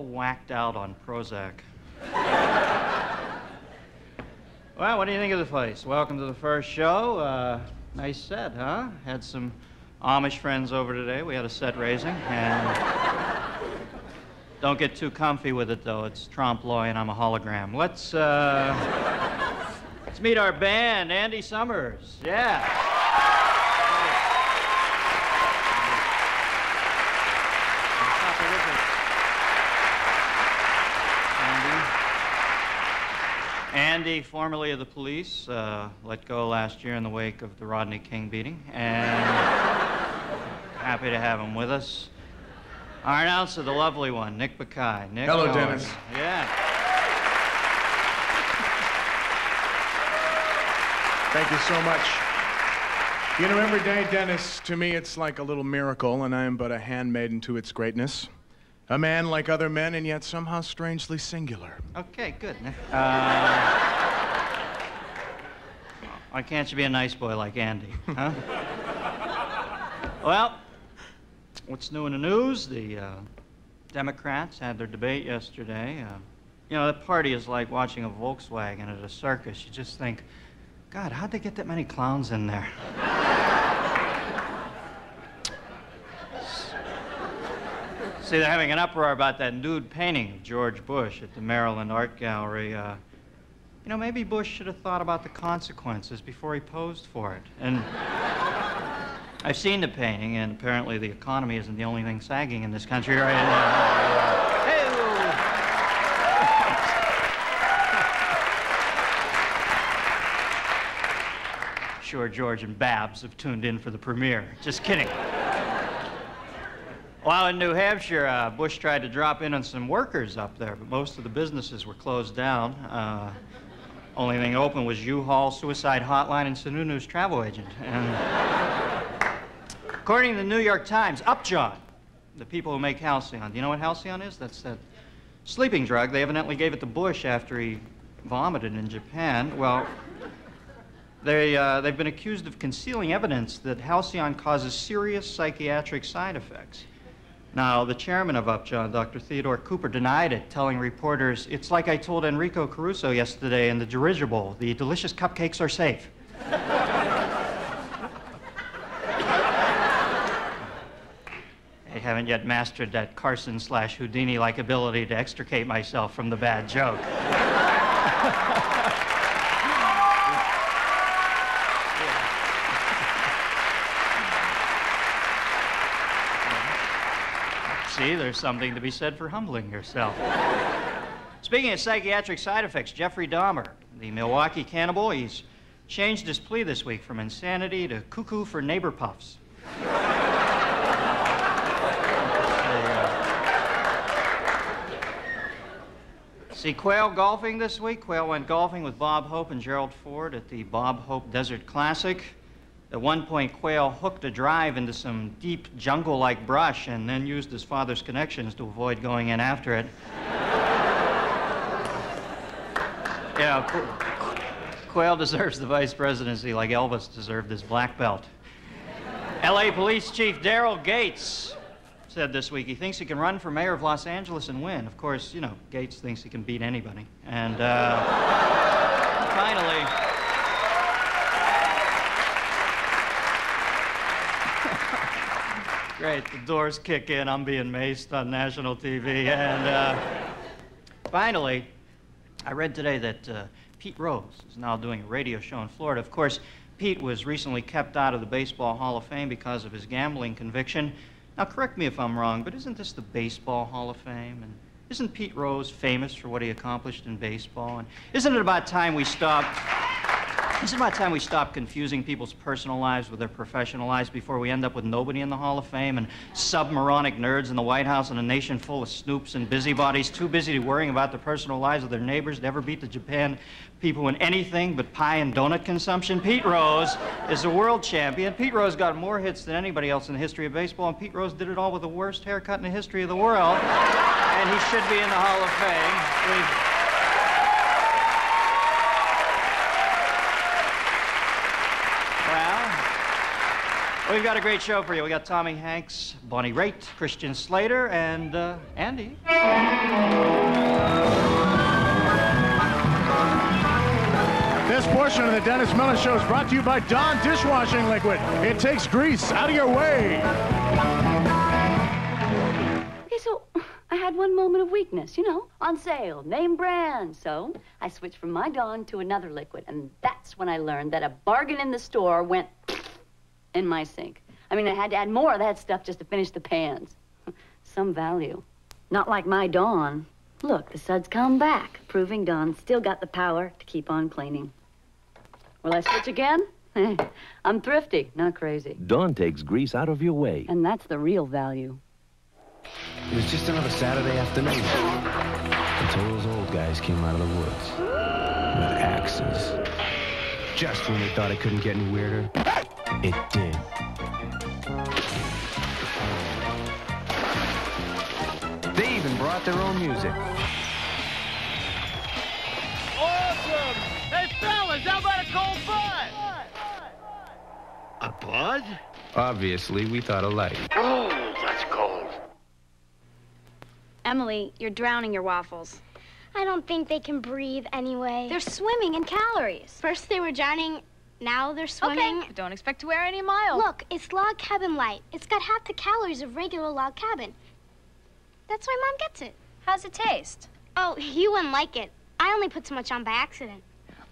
whacked out on Prozac. well, what do you think of the place? Welcome to the first show. Uh, nice set, huh? Had some Amish friends over today. We had a set raising, and don't get too comfy with it though. It's trompe l'oeil, and I'm a hologram. Let's uh, let's meet our band, Andy Summers. Yeah. Andy, formerly of the police, uh, let go last year in the wake of the Rodney King beating, and happy to have him with us. Our announcer, the lovely one, Nick Bakay. Nick, Hello, Dennis. Yeah. Thank you so much. You know, every day, Dennis, to me, it's like a little miracle, and I am but a handmaiden to its greatness. A man like other men, and yet somehow strangely singular. Okay, good. Uh, why can't you be a nice boy like Andy, huh? well, what's new in the news? The uh, Democrats had their debate yesterday. Uh, you know, that party is like watching a Volkswagen at a circus. You just think, God, how'd they get that many clowns in there? See, they're having an uproar about that nude painting of George Bush at the Maryland Art Gallery. Uh, you know, maybe Bush should have thought about the consequences before he posed for it. And I've seen the painting, and apparently the economy isn't the only thing sagging in this country right now. Sure, George and Babs have tuned in for the premiere. Just kidding. Well, in New Hampshire, uh, Bush tried to drop in on some workers up there, but most of the businesses were closed down. Uh, only thing open was U-Haul, Suicide Hotline, and Sununu's travel agent. And according to the New York Times, Upjohn, the people who make Halcion, do you know what Halcion is? That's that sleeping drug. They evidently gave it to Bush after he vomited in Japan. Well, they, uh, they've been accused of concealing evidence that Halcion causes serious psychiatric side effects. Now, the chairman of Upjohn, Dr. Theodore Cooper, denied it, telling reporters, It's like I told Enrico Caruso yesterday in the dirigible the delicious cupcakes are safe. I haven't yet mastered that Carson slash Houdini like ability to extricate myself from the bad joke. There's something to be said for humbling yourself. Speaking of psychiatric side effects, Jeffrey Dahmer, the Milwaukee cannibal, he's changed his plea this week from insanity to cuckoo for neighbor puffs. See Quayle golfing this week. Quayle went golfing with Bob Hope and Gerald Ford at the Bob Hope Desert Classic. At one point, Quayle hooked a drive into some deep jungle like brush and then used his father's connections to avoid going in after it. yeah, Qu- Quayle deserves the vice presidency like Elvis deserved his black belt. LA Police Chief Daryl Gates said this week he thinks he can run for mayor of Los Angeles and win. Of course, you know, Gates thinks he can beat anybody. And uh, finally, great, the doors kick in. I'm being maced on national TV. And uh, finally, I read today that uh, Pete Rose is now doing a radio show in Florida. Of course, Pete was recently kept out of the Baseball Hall of Fame because of his gambling conviction. Now, correct me if I'm wrong, but isn't this the Baseball Hall of Fame? And isn't Pete Rose famous for what he accomplished in baseball? And isn't it about time we stopped? Isn't it about time we stop confusing people's personal lives with their professional lives before we end up with nobody in the Hall of Fame and submoronic nerds in the White House and a nation full of snoops and busybodies too busy to worrying about the personal lives of their neighbors to ever beat the Japan people in anything but pie and donut consumption? Pete Rose is a world champion. Pete Rose got more hits than anybody else in the history of baseball, and Pete Rose did it all with the worst haircut in the history of the world. and he should be in the Hall of Fame. We've We've got a great show for you. We got Tommy Hanks, Bonnie Raitt, Christian Slater, and uh, Andy. This portion of the Dennis Miller Show is brought to you by Dawn Dishwashing Liquid. It takes grease out of your way. Okay, so I had one moment of weakness, you know, on sale, name brand. So I switched from my Dawn to another liquid, and that's when I learned that a bargain in the store went in my sink. I mean, I had to add more of that stuff just to finish the pans. Some value. Not like my Dawn. Look, the suds come back, proving Dawn still got the power to keep on cleaning. Will I switch again? I'm thrifty, not crazy. Dawn takes grease out of your way. And that's the real value. It was just another Saturday afternoon until those old guys came out of the woods with axes. Just when they thought it couldn't get any weirder, it did. They even brought their own music. Awesome! Hey, fellas, how about a cold bud? A bud? Obviously, we thought alike. Oh, that's cold. Emily, you're drowning your waffles. I don't think they can breathe anyway. They're swimming in calories. First they were drowning, now they're swimming. Okay, don't expect to wear any miles. Look, it's log cabin light. It's got half the calories of regular log cabin. That's why Mom gets it. How's it taste? Oh, you wouldn't like it. I only put too much on by accident.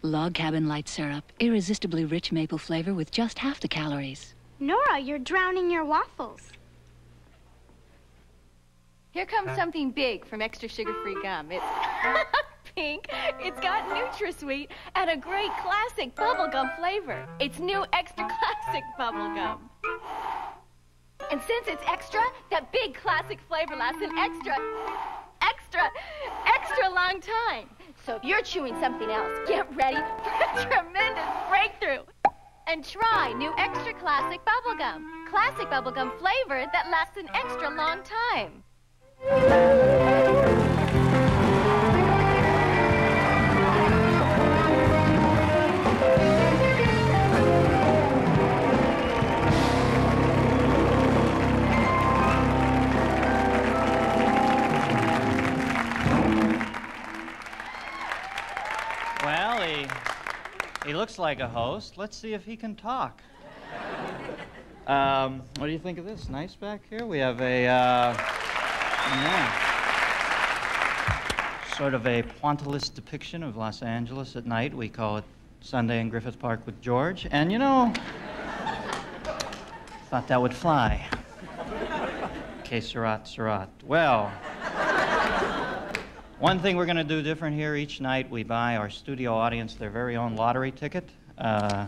Log Cabin Light Syrup. Irresistibly rich maple flavor with just half the calories. Nora, you're drowning your waffles. Here comes something big from Extra Sugar-Free Gum. It's pink, it's got NutraSweet, and a great classic bubblegum flavor. It's new Extra Classic Bubblegum. And since it's extra, that big classic flavor lasts an extra, extra, extra long time. So if you're chewing something else, get ready for a tremendous breakthrough. And try new Extra Classic Bubblegum. Classic bubblegum flavor that lasts an extra long time. He, looks like a host. Let's see if he can talk. Um, what do you think of this? Nice back here. We have a, uh, yeah, sort of a pointillist depiction of Los Angeles at night. We call it Sunday in Griffith Park with George. And you know, thought that would fly. Que serat, serat. Well, one thing we're going to do different here each night, we buy our studio audience their very own lottery ticket. Uh,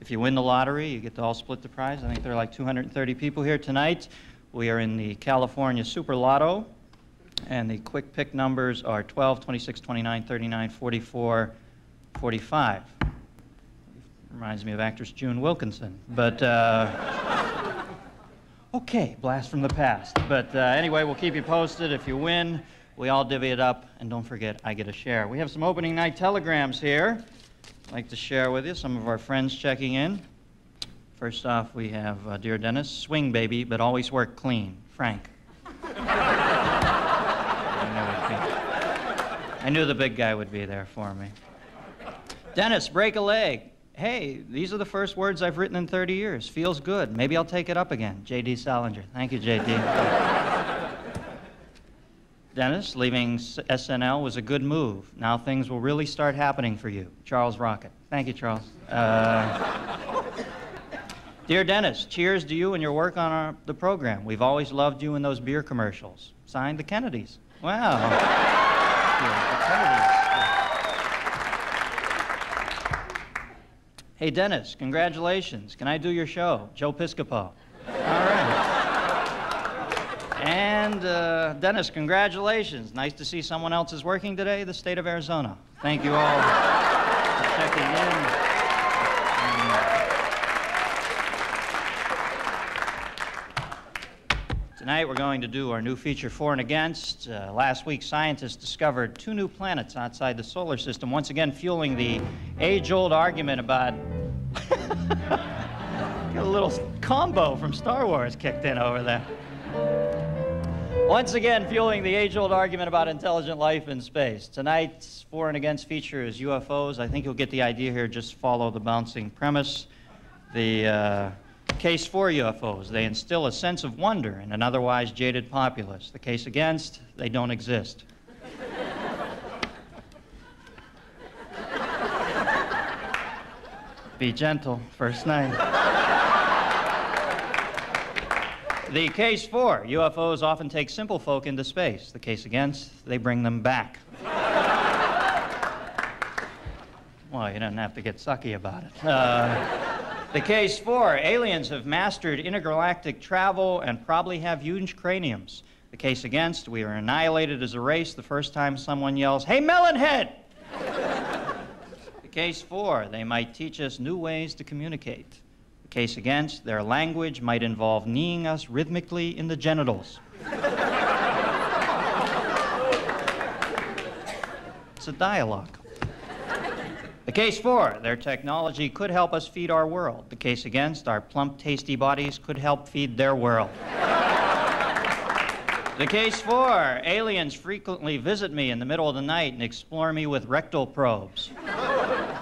if you win the lottery, you get to all split the prize. I think there are like 230 people here tonight. We are in the California Super Lotto, and the quick pick numbers are 12, 26, 29, 39, 44, 45. Reminds me of actress June Wilkinson. But, uh, okay, blast from the past. But uh, anyway, we'll keep you posted. If you win, we all divvy it up, and don't forget, I get a share. We have some opening night telegrams here. I'd like to share with you some of our friends checking in. First off, we have uh, Dear Dennis, swing baby, but always work clean. Frank. I, knew I knew the big guy would be there for me. Dennis, break a leg. Hey, these are the first words I've written in 30 years. Feels good. Maybe I'll take it up again. J.D. Salinger. Thank you, J.D. Dennis, leaving SNL was a good move. Now things will really start happening for you. Charles Rocket. Thank you, Charles. Uh, Dear Dennis, cheers to you and your work on our, the program. We've always loved you in those beer commercials. Signed the Kennedys. Wow. Hey, Dennis, congratulations. Can I do your show? Joe Piscopo. All right. And uh, Dennis, congratulations. Nice to see someone else is working today, the state of Arizona. Thank you all for checking in. Tonight we're going to do our new feature for and against. Uh, last week, scientists discovered two new planets outside the solar system, once again fueling the age-old argument about. Got a little combo from Star Wars kicked in over there. Once again, fueling the age-old argument about intelligent life in space. Tonight's for and against feature is UFOs. I think you'll get the idea here. Just follow the bouncing premise. The uh, case for UFOs, they instill a sense of wonder in an otherwise jaded populace. The case against, they don't exist. Be gentle, first night. The case for UFOs often take simple folk into space. The case against, they bring them back. well, you don't have to get sucky about it. Uh, the case for aliens have mastered intergalactic travel and probably have huge craniums. The case against we are annihilated as a race the first time someone yells, Hey, Melonhead! the case for they might teach us new ways to communicate. Case against their language might involve kneeing us rhythmically in the genitals. it's a dialogue. The case for, their technology could help us feed our world. The case against, our plump, tasty bodies could help feed their world. The case for, aliens frequently visit me in the middle of the night and explore me with rectal probes.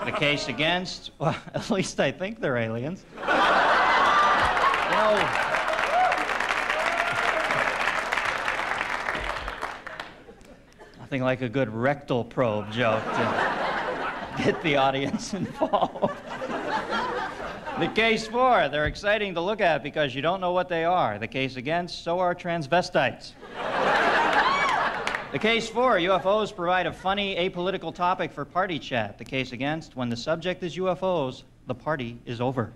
the case against, well, at least I think they're aliens. you know, nothing like a good rectal probe joke to get the audience involved. The case for, they're exciting to look at because you don't know what they are. The case against, so are transvestites. the case for, UFOs provide a funny, apolitical topic for party chat. The case against, when the subject is UFOs, the party is over.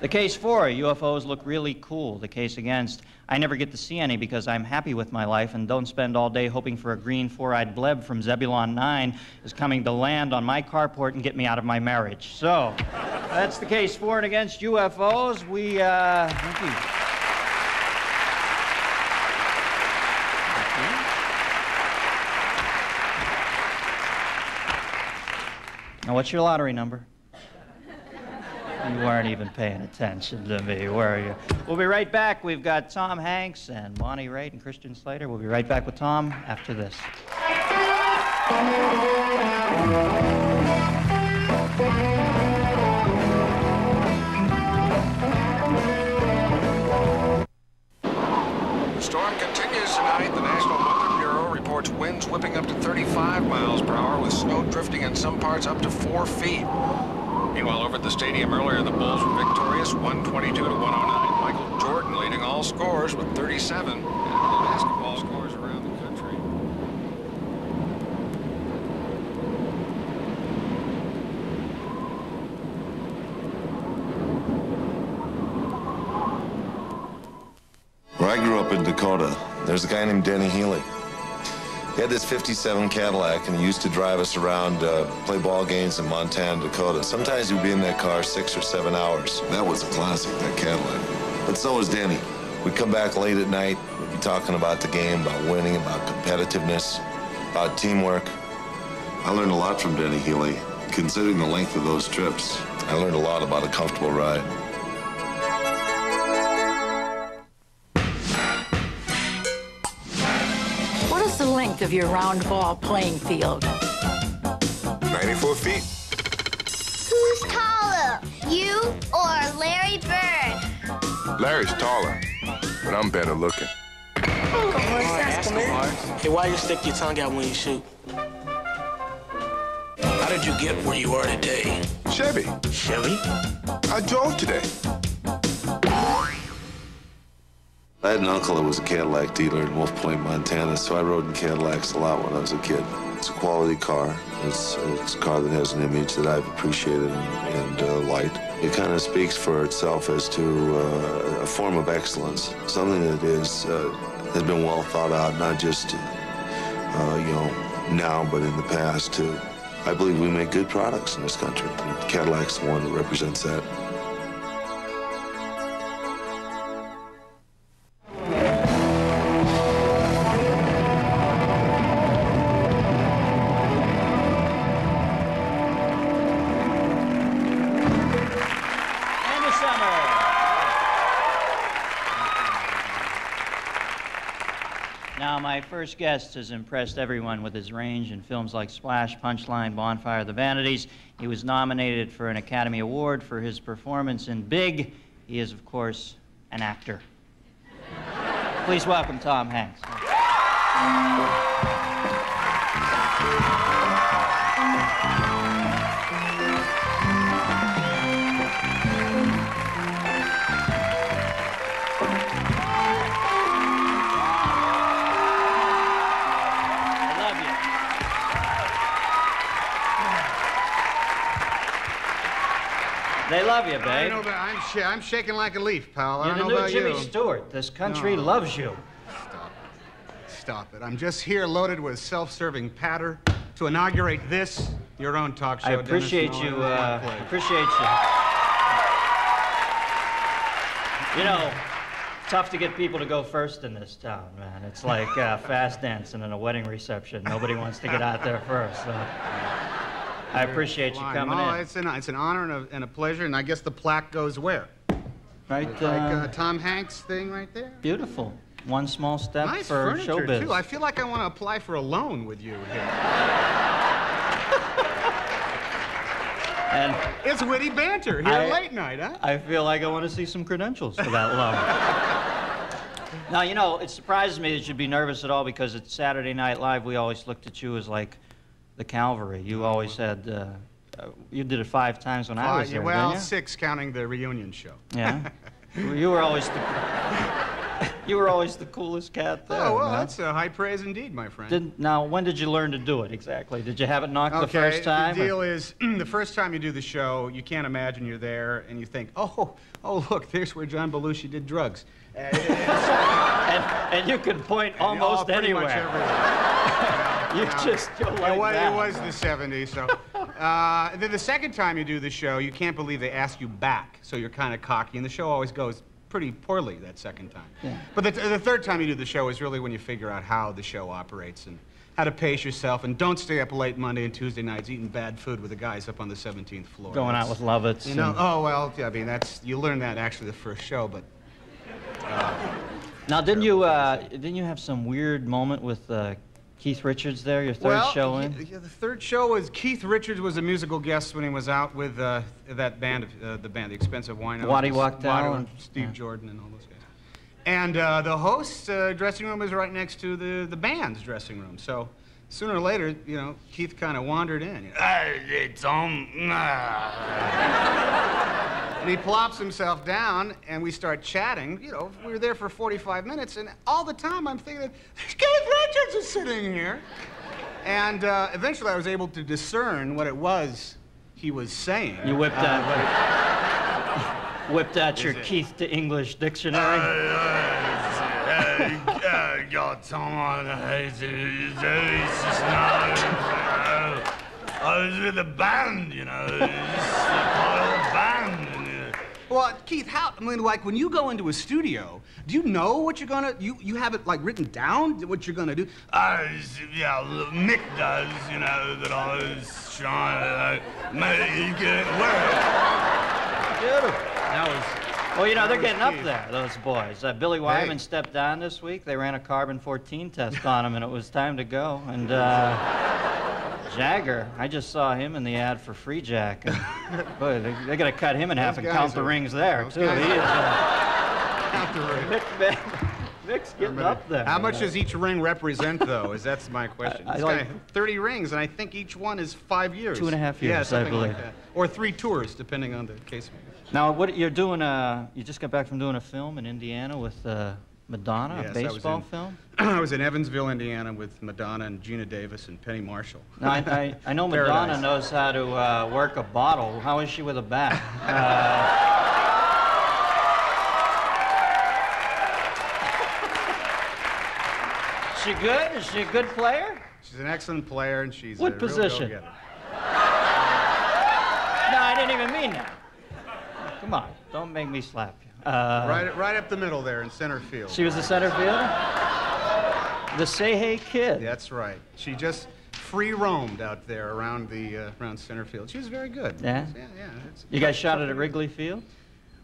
The case for UFOs look really cool. The case against I never get to see any because I'm happy with my life and don't spend all day hoping for a green four-eyed bleb from Zebulon 9 is coming to land on my carport and get me out of my marriage. So that's the case for and against UFOs. We uh, thank you. Now, what's your lottery number? You weren't even paying attention to me, were you? We'll be right back. We've got Tom Hanks and Bonnie Raitt and Christian Slater. We'll be right back with Tom after this. 35 miles per hour with snow drifting in some parts up to four feet. Meanwhile, over at the stadium earlier, the Bulls were victorious, 122 to 109. Michael Jordan leading all scores with 37. And basketball scores around the country. Where I grew up in Dakota, there's a guy named Danny Healy. He had this 57 Cadillac, and he used to drive us around, uh, play ball games in Montana, Dakota. Sometimes he'd be in that car six or seven hours. That was a classic, that Cadillac. But so was Denny. We'd come back late at night. We'd be talking about the game, about winning, about competitiveness, about teamwork. I learned a lot from Denny Healy. Considering the length of those trips, I learned a lot about a comfortable ride. Is the length of your round ball playing field? 94 feet. Who's taller, you or Larry Bird? Larry's taller, but I'm better looking. Hey, why you stick your tongue out when you shoot? How did you get where you are today? Chevy. Chevy? I drove today. I had an uncle that was a Cadillac dealer in Wolf Point, Montana, so I rode in Cadillacs a lot when I was a kid. It's a quality car. It's, it's a car that has an image that I've appreciated and, and uh, liked. It kind of speaks for itself as to uh, a form of excellence, something that is uh, has been well thought out, not just uh, you know now, but in the past too. I believe we make good products in this country. Cadillac's the one that represents that. First guest has impressed everyone with his range in films like Splash, Punchline, Bonfire of the Vanities. He was nominated for an Academy Award for his performance in Big. He is, of course, an actor. Please welcome Tom Hanks. They love you, I babe. know that I'm, sh- I'm shaking like a leaf, pal. I You're don't the know new about Jimmy you. Stewart. This country No. loves you. Stop it. Stop it. I'm just here loaded with self-serving patter to inaugurate this, your own talk show. I appreciate you. Uh, appreciate you. You know, tough to get people to go first in this town, man. It's like uh, fast dancing in a wedding reception. Nobody wants to get out there first. So. I appreciate you coming oh, in. It's an, it's an honor and a, and a pleasure, and I guess the plaque goes where? Right, Like uh, uh, Tom Hanks thing right there? Beautiful. One small step Nice for furniture, showbiz. too. I feel like I want to apply for a loan with you here. And it's witty banter here I- late night, huh? I feel like I want to see some credentials for that loan. now, you know, it surprises me that you'd be nervous at all because it's Saturday Night Live, we always looked at you as like the Calvary. You always had, uh, uh, you did it five times when I was there, well, six counting the reunion show. you? Yeah. you were always the, you were always the coolest cat there. Oh, well, man. that's uh, high praise indeed, my friend. Did, now, when did you learn to do it exactly? Did you have it knocked okay, the first time? the or- deal is, the first time you do the show, you can't imagine you're there, and you think, oh, oh, look, there's where John Belushi did drugs. and, and you can point Oh, almost anywhere. much everywhere. you Yeah. just go like it, was, that. it was the 70s, so. Uh, then the second time you do the show, you can't believe they ask you back, so you're kind of cocky, and the show always goes pretty poorly that second time. Yeah. But the, the third time you do the show is really when you figure out how the show operates and how to pace yourself, and don't stay up late Monday and Tuesday nights eating bad food with the guys up on the 17th floor. Going out with Lovitz You know, and- oh, well, I mean, that's, you learn that actually the first show, but Now, didn't you uh, didn't you have some weird moment with uh, Keith Richards there? Your third well, show in. yeah, the third show was Keith Richards was a musical guest when he was out with uh, that band, uh, the band, the Expensive Wine. Waddy Wachtel and- Steve Jordan, and all those guys. And uh, the host's uh, dressing room was right next to the the band's dressing room. So sooner or later, you know, Keith kind of wandered in. Hey, Tom. And he plops himself down, and we start chatting. You know, we were there for 45 minutes, and all the time I'm thinking, Keith Richards is sitting here. And uh, eventually I was able to discern what it was he was saying. You whipped Uh, out whipped out your Keith to English dictionary. got someone hates. It's just not. I was with a band, you know. It's part of the band. And, uh, Well, Keith, how? I mean, like when you go into a studio, do you know what you're gonna? You you have it like written down what you're gonna do? I was, yeah, Mick does, you know, that I was trying to uh, make it work. Beautiful. That was. Well, you know, they're that was getting up there, those boys. Uh, Billy Wyman stepped down this week. They ran a carbon 14 test on him, and it was time to go. And uh, Jagger, I just saw him in the ad for Freejack. Boy, they, they're going to cut him in half Those and count the rings there, too. He are- is, uh, Count the rings. Mick, Mick, Mick's getting up there. How much does each ring represent, though? Is that's my question. I- I like- 30 rings, and I think each one is five years. Two and a half Yeah, years, I something like believe. that. Or three tours, depending on the case. Now, what you're doing? Uh, you just got back from doing a film in Indiana with uh, Madonna, Yes, a I baseball film. I was in Evansville, Indiana, with Madonna and Geena Davis and Penny Marshall. Now, I, I, I know Madonna Paradise. knows how to uh, work a bottle. How is she with a bat? Uh, she good? Is she a good player? She's an excellent player, and she's What a real position? go-getter. No, I didn't even mean that. Come on, don't make me slap you. Uh, right, right up the middle there in center field. She was the center fielder? The Say Hey Kid. That's right. She just free roamed out there around the uh, around center field. She was very good. Yeah? Yeah, yeah. You guys shot it at Wrigley Field?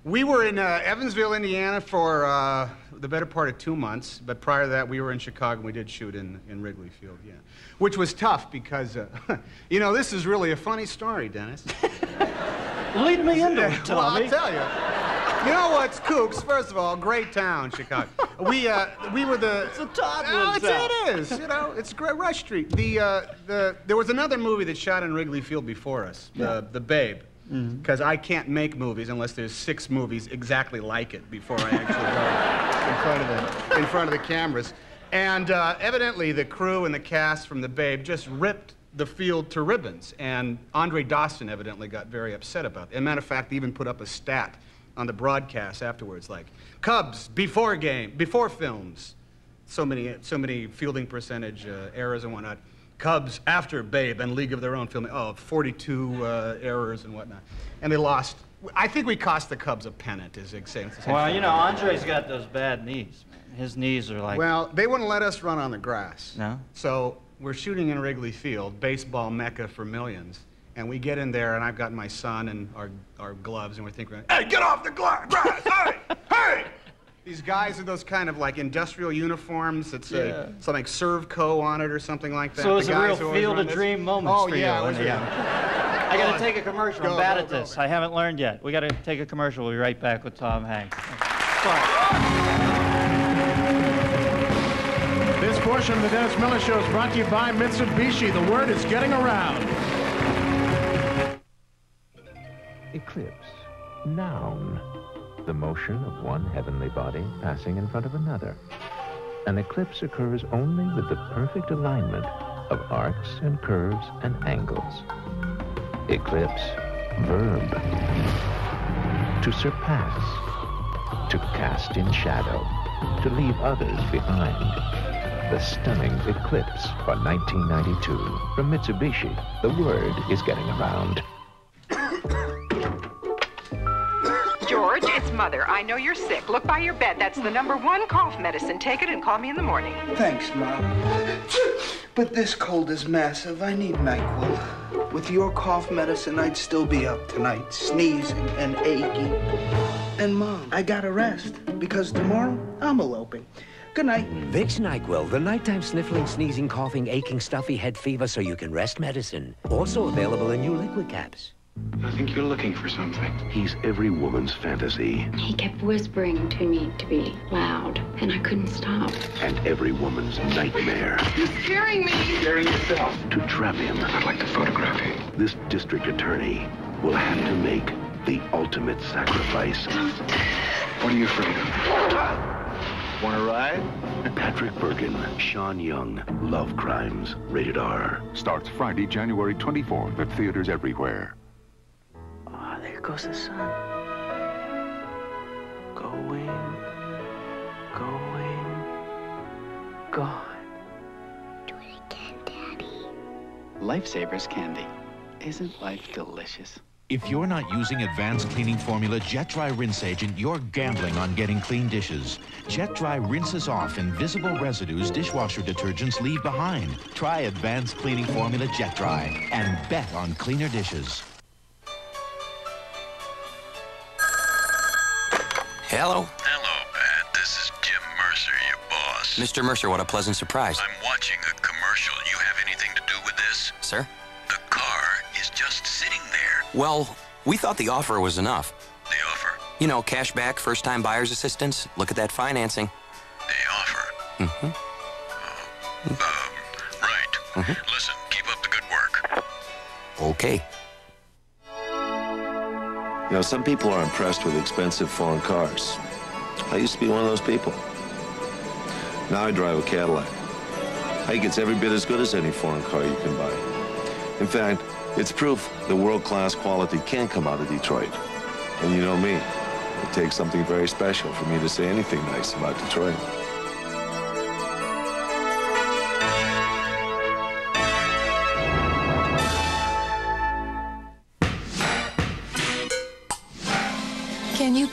We were in uh, Evansville, Indiana for uh, the better part of two months, but prior to that, we were in Chicago and we did shoot in, in Wrigley Field, yeah. Which was tough because, uh, you know, this is really a funny story, Dennis. Lead me into it, Well, I'll tell you. You know what's Kooks? First of all, great town, Chicago. We uh, we were the. It's a Todd Oh, it's, it is. You know, it's great. Rush Street. The uh, the there was another movie that shot in Wrigley Field before us. The the Babe. Mm-hmm. Because I can't make movies unless there's six movies exactly like it before I actually go in front of the in front of the cameras. And uh, evidently, the crew and the cast from the Babe just ripped the field to ribbons. And Andre Dawson evidently got very upset about it. As a matter of fact, they even put up a stat on the broadcast afterwards, like Cubs before game, before films, so many so many fielding percentage uh, errors and whatnot. Cubs after Babe and League of Their Own filming, oh, 42 uh, errors and whatnot. And they lost. I think we cost the Cubs a pennant, is saying. Well, you know, Andre's got those bad knees, man. His knees are like. Well, they wouldn't let us run on the grass. No? So we're shooting in Wrigley Field, baseball mecca for millions. And we get in there, and I've got my son and our, our gloves, and we're thinking, hey, get off the gla- grass! hey! Hey! These guys are those kind of like industrial uniforms that say Yeah. something like Servco on it or something like that. So it was The a real guys who always field of dream moments oh, for yeah, you. Oh, it was wasn't a- it? I got to take a commercial. Go, I'm bad go, at go, this. I haven't learned yet. We got to take a commercial. We'll be right back with Tom Hanks. This portion of the Dennis Miller Show is brought to you by Mitsubishi. The word is getting around. Eclipse. Noun. The motion of one heavenly body passing in front of another. An eclipse occurs only with the perfect alignment of arcs and curves and angles. Eclipse. Verb. To surpass. To cast in shadow. To leave others behind. The stunning Eclipse for 1992. From Mitsubishi, the word is getting around. George, it's Mother. I know you're sick. Look by your bed. That's the number one cough medicine. Take it and call me in the morning. Thanks, Mom. But this cold is massive. I need NyQuil. With your cough medicine, I'd still be up tonight, sneezing and aching. And, Mom, I gotta rest because tomorrow I'm eloping. Good night. Vicks NyQuil, the nighttime sniffling, sneezing, coughing, aching, stuffy head fever so you can rest medicine. Also available in new liquid caps. I think you're looking for something. He's every woman's fantasy He kept whispering to me to be loud, and I couldn't stop. and every woman's nightmare. You're scaring me. Scaring yourself. To trap him. I'd like to photograph him. This district attorney will have to make the ultimate sacrifice. What are you afraid of? Want to ride? Patrick Bergin, Sean Young, Love Crimes, rated R. Starts Friday, January 24th at theaters everywhere. There goes the sun. Going, going, gone. Do it again, Daddy. Lifesavers candy. Isn't life delicious? If you're not using advanced cleaning formula Jet Dry Rinse Agent, you're gambling on getting clean dishes. Jet Dry rinses off invisible residues dishwasher detergents leave behind. Try advanced cleaning formula Jet Dry and bet on cleaner dishes. Hello? Hello, Pat. This is Jim Mercer, your boss. Mr. Mercer, what a pleasant surprise. I'm watching a commercial. You have anything to do with this? Sir? The car is just sitting there. Well, we thought the offer was enough. The offer? You know, cash back, first time buyer's assistance. Look at that financing. The offer? Mm-hmm. Um. Right. Mm-hmm. Listen, keep up the good work. Okay. You know, some people are impressed with expensive foreign cars. I used to be one of those people. Now I drive a Cadillac. I think it's every bit as good as any foreign car you can buy. In fact, it's proof that world-class quality can come out of Detroit. And you know me, it takes something very special for me to say anything nice about Detroit.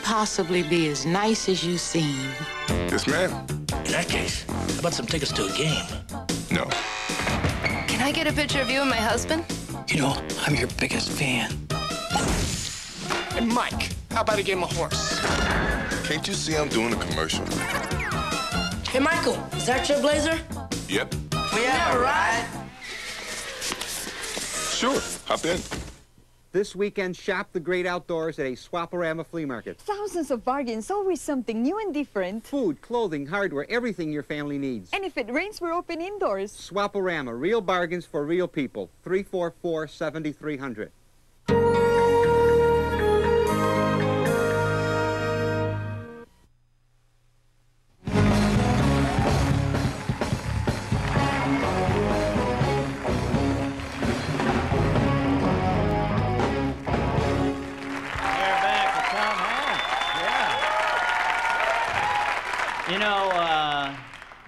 Possibly be as nice as you seem? Yes, ma'am. In that case, how about some tickets to a game? No. Can I get a picture of you and my husband? You know, I'm your biggest fan. And Mike, how about a game of horse? Can't you see I'm doing a commercial? Hey, Michael, is that your blazer? Yep. We have a ride. Sure. Hop in. This weekend, shop the great outdoors at a Swaparama flea market. Thousands of bargains, always something new and different. Food, clothing, hardware, everything your family needs. And if it rains, we're open indoors. Swaparama, real bargains for real people. 344 7300.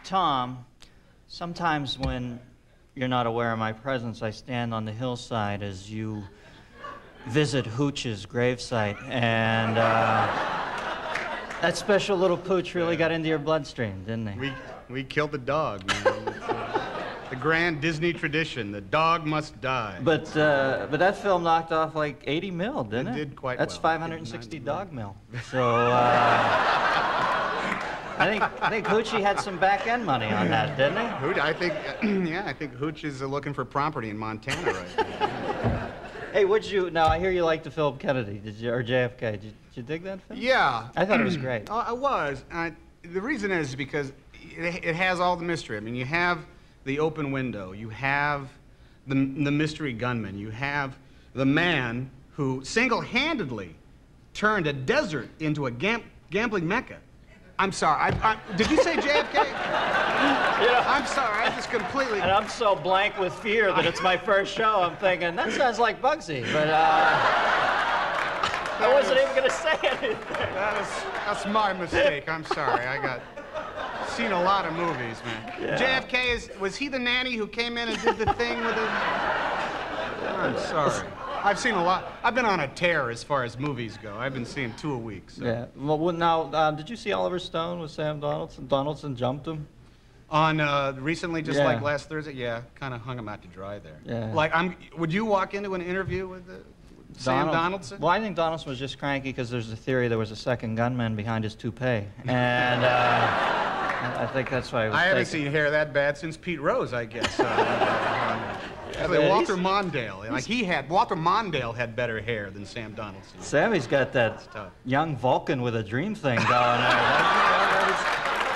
Tom, sometimes when you're not aware of my presence, I stand on the hillside as you visit Hooch's gravesite, and uh, that special little pooch really got into your bloodstream, didn't he? We, we killed the dog. uh, the grand Disney tradition, the dog must die. But uh, but that film knocked off like 80 mil, didn't it? did quite That's well. 560 dog mil. So uh, I think I think Hoochie had some back end money on that, didn't he? Hooch, I think, yeah, I think Hooch is uh, looking for property in Montana right now. Hey, would you? Now I hear you like the film Kennedy, did you, or JFK? Did you, did you dig that film? Yeah. I thought it was great. Oh, I was. Uh, the reason is because it, it has all the mystery. I mean, you have the open window, you have the, the mystery gunman, you have the man who single handedly turned a desert into a gam- gambling mecca. I'm sorry. I, I, did you say JFK? I'm sorry. I just completely. And I'm so blank with fear that it's my first show. I'm thinking that sounds like Bugsy, but uh, I wasn't even gonna say anything. That is, that's my mistake. I'm sorry. I got seen a lot of movies, man. Yeah. JFK is was he the nanny who came in and did the thing with the? I'm sorry. I've seen a lot. I've been on a tear as far as movies go. I've been seeing two a week. So. Yeah. Well, now, uh, did you see Oliver Stone with Sam Donaldson? Donaldson jumped him. On uh, recently, just Yeah. like last Thursday, yeah, kind of hung him out to dry there. Yeah. Like, I'm. Would you walk into an interview with uh, Sam Donaldson? Well, I think Donaldson was just cranky because there's a theory there was a second gunman behind his toupee, and uh, I I think that's why. Was I haven't taken. seen hair that bad since Pete Rose, I guess. Actually, Walter he's- Mondale. Like he had, Walter Mondale had better hair than Sam Donaldson. Sammy's got that young Vulcan with a dream thing going on.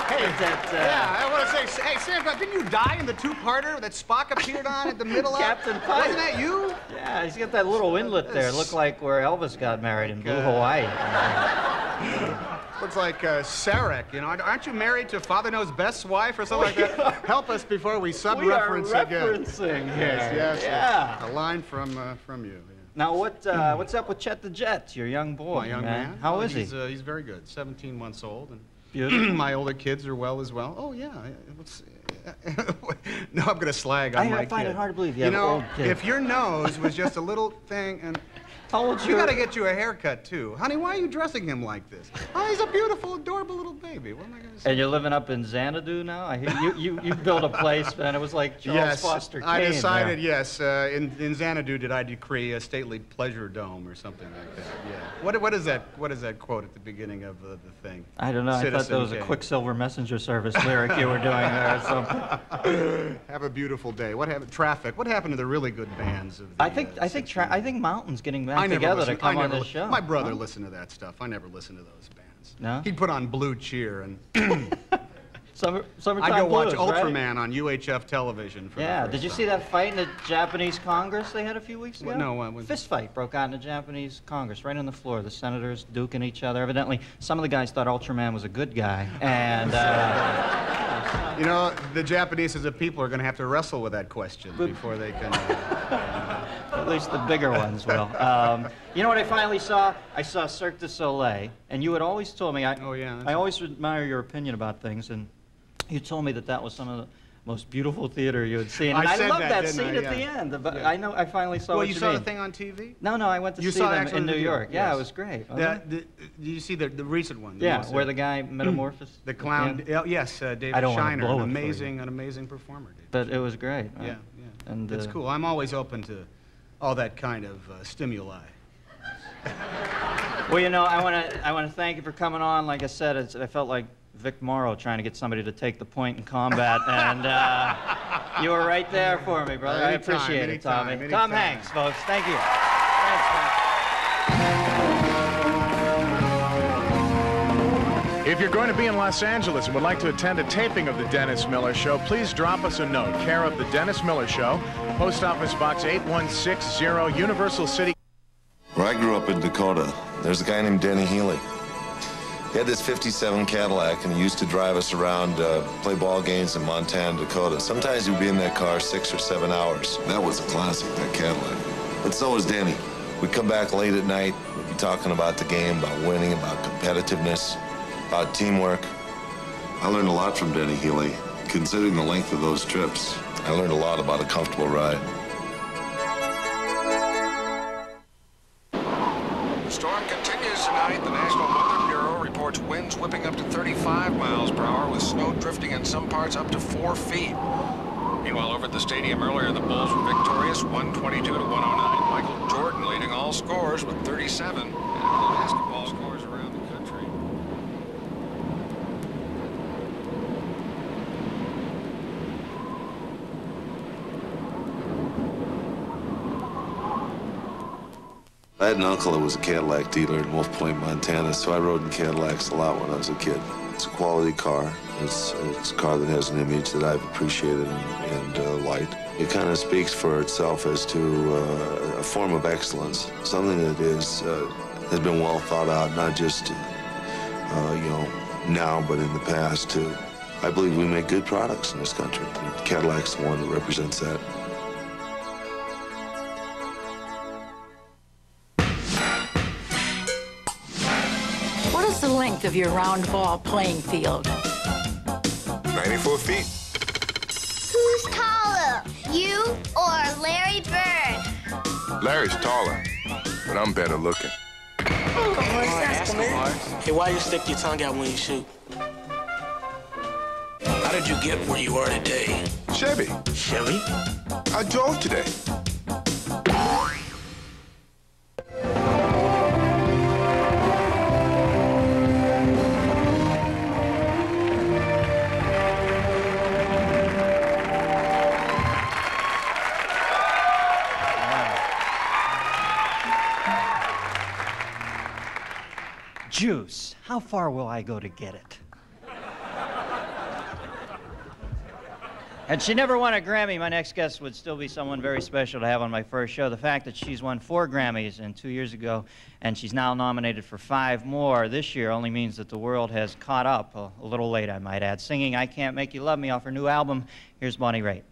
Hey, that, uh, yeah, I want to say, hey, Sam, didn't you die in the two-parter that Spock appeared on at the middle of? Captain Pike. Wasn't that you? Yeah, he's got that little inlet there. Look like where Elvis got married in Blue Hawaii. Looks like uh, Sarek, you know. Aren't you married to Father Knows Best's wife or something like that? Help us before we sub-reference again. referencing here. yes. yes. Yeah. A line from uh, from you. Now, what uh, what's up with Chet the Jet, your young boy? My young man. How Oh, is he's, he? Uh, he's very good. 17 months old, and Beautiful. my older kids are well as well. Oh yeah. What's, no, I'm gonna slag on I- my I find kid. it hard to believe you You have know, old kids. if your nose was just a little thing, and How old's we your- gotta get you a haircut too, honey. Why are you dressing him like this? Oh, he's a beautiful, adorable little baby. What am I gonna say? And you're living up in Xanadu now? I hear you, you, you built a place, man. It was like Charles yes, Foster Kane. I there. decided. Yes, uh, in in Xanadu, did I decree a stately pleasure dome or something like that? Yeah. What what is that? What is that quote at the beginning of uh, the thing? I don't know. I thought that was a Quicksilver Messenger Service lyric you were doing there or something. Have a beautiful day. What happened? Traffic. What happened to the really good bands of the, I think I think tra- I think Mountain's getting back I never together to listened- come on this show. My brother Huh? listened to that stuff. I never listened to those bands. No? He'd put on Blue Cheer and Summer, summertime I go watch Blues, right? Ultraman on UHF television. For Yeah, did you time. see that fight in the Japanese Congress they had a few weeks ago? What- no, what was- Fist fight broke out in the Japanese Congress, right on the floor. The senators duking each other. Evidently, some of the guys thought Ultraman was a good guy, and uh, You know, the Japanese as a people are going to have to wrestle with that question before they can. uh, at least the bigger ones will. Um, you know what I finally saw? I saw Cirque du Soleil, and you had always told me. I, oh yeah. I always admire your opinion about things, and you told me that that was some of the most beautiful theater you had seen. And I I, love that, that, scene I? at Yeah. the end. But Yeah. I know I finally saw well, you you saw mean. the thing on TV? No, no, I went to you see saw them in New York. Yeah, it was great. The, the, did you see the, the recent one? the yeah, where the guy metamorphosed. The clown. yes, uh, David I don't Shiner, an it for you. amazing, an amazing performer. Dude. But it was great. Yeah, right? yeah. And it's uh, cool. I'm always open to all that kind of uh, stimuli. Well, you know, I want to I want to thank you for coming on. Like I said, it's, I felt like Vic Morrow trying to get somebody to take the point in combat, and uh, you were right there for me, brother. I Anytime, appreciate it, Tommy. anytime. Tom Hanks, folks. Thank you. Thanks, If you're going to be in Los Angeles and would like to attend a taping of The Dennis Miller Show, please drop us a note. Care of The Dennis Miller Show, Post Office Box 8160, Universal City. Where I grew up in Dakota, there's a guy named Denny Healy. He had this 57 Cadillac, and he used to drive us around, uh, play ball games in Montana, Dakota. Sometimes he'd be in that car six or seven hours. That was a classic, that Cadillac. But so was Denny. We'd come back late at night, we'd be talking about the game, about winning, about competitiveness, about teamwork. I learned a lot from Denny Healy. Considering the length of those trips, I learned a lot about a comfortable ride. The storm continues tonight. The National Weather Bureau reports winds whipping up to 35 miles per hour with snow drifting in some parts up to four feet. Meanwhile, over at the stadium earlier, the Bulls were victorious 122 to 109. Michael Jordan leading all scores with 37. And basketball scores around the country. I had an uncle that was a Cadillac dealer in Wolf Point, Montana, so I rode in Cadillacs a lot when I was a kid. It's a quality car. It's, it's a car that has an image that I've appreciated and, and uh, liked. It kind of speaks for itself as to uh, a form of excellence, something that is uh, has been well thought out, not just uh, you know now, but in the past too. I believe we make good products in this country. Cadillac's the one that represents that. Is of your round ball playing field? 94 feet. Who's taller, you or Larry Bird? Larry's taller, but I'm better looking. Hey, why you stick your tongue out when you shoot? How did you get where you are today? Chevy. Chevy? I drove today. Juice. How far will I go to get it? And she never won a Grammy. My next guest would still be someone very special to have on my first show. The fact that she's won four Grammys and two years ago, and she's now nominated for five more this year, only means that the world has caught up a, a little late, I might add. Singing "I Can't Make You Love Me" off her new album. Here's Bonnie Raitt.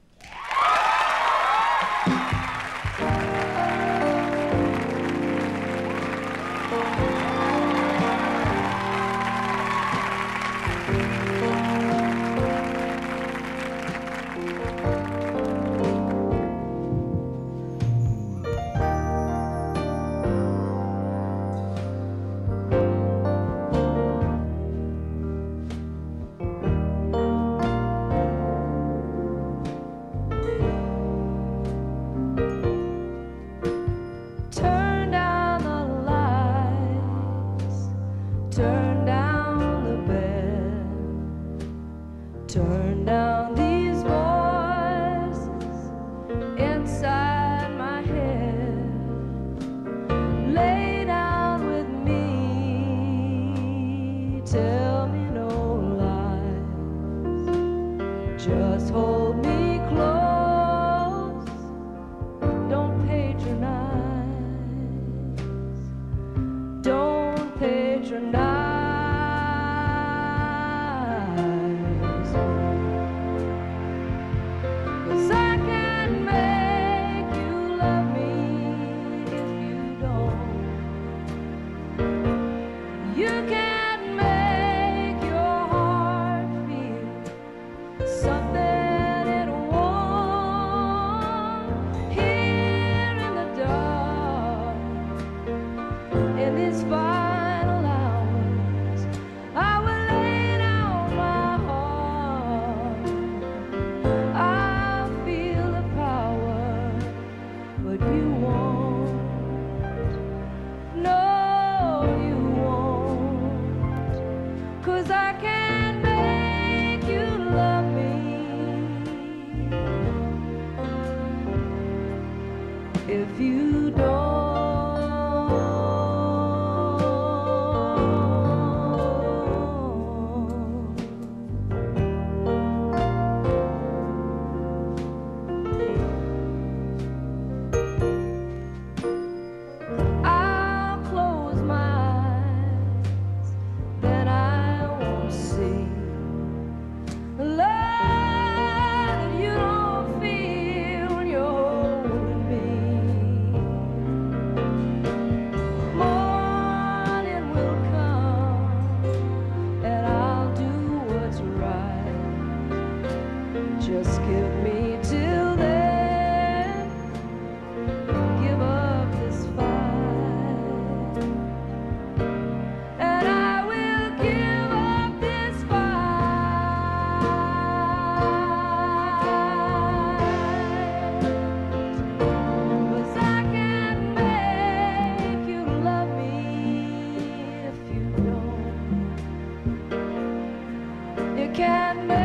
Can't make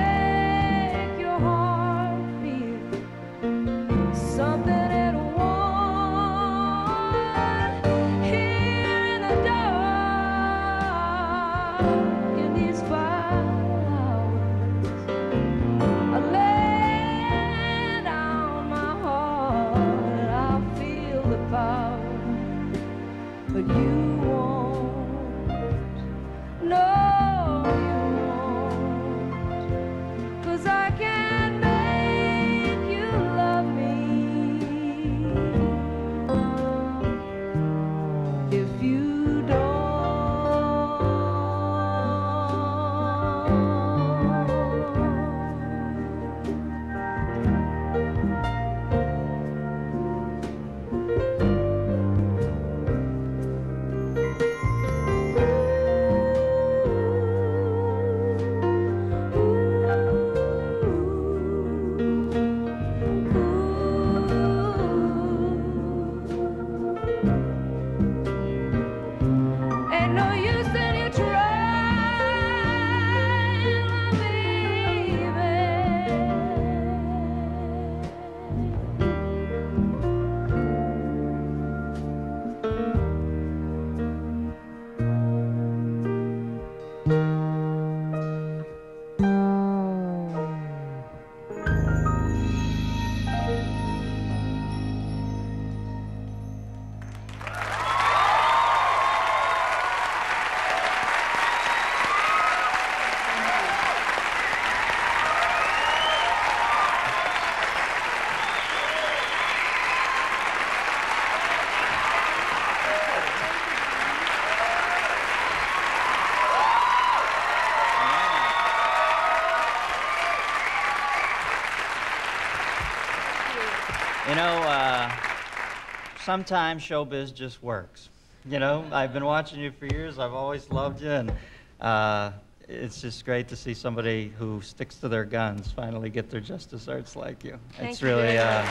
sometimes showbiz just works. You know, I've been watching you for years. I've always loved you, and uh, it's just great to see somebody who sticks to their guns finally get their just desserts like you. Thank it's you really. Uh, yeah.